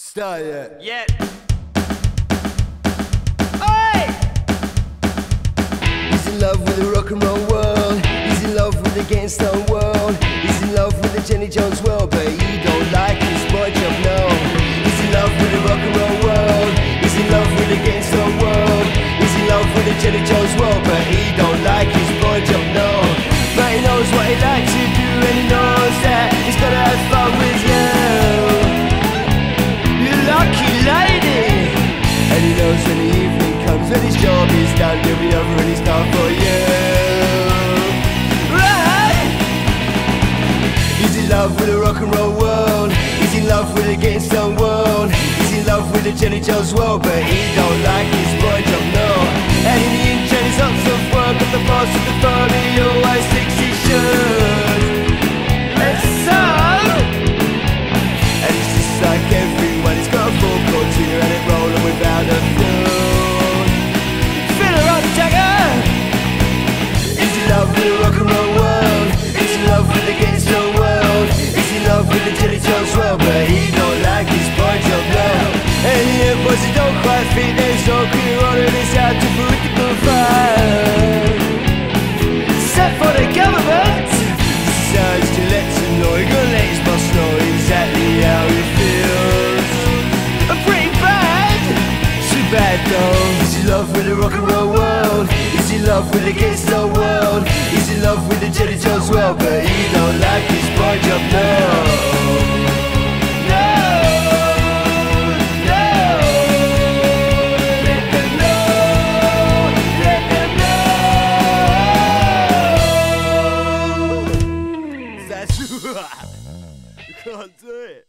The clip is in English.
Start yet. Yeah. Oi! He's in love with the rock and roll world. He's in love with the gangster world. He's in love with the Jenny Jones world, but he don't like his boy job, no. He's in love with the rock and roll world. He's in love with the gangster world. He's in love with the Jenny Jones world, love with the rock and roll world. He's in love with the getting stone world. He's in love with the Jenny Jones world, but he don't like his The till jokes well But he don't like his point of love And he was he don't quite fit And so clear on it is out to political fire Except for the government. Decides to let some loyal lanes must know exactly how he feels. I'm pretty bad Too bad though. Is he love with the rock and roll world? Is he love with the gangster world? Is he love with the Jerry jokes well, But he don't like his point of love I'll do it.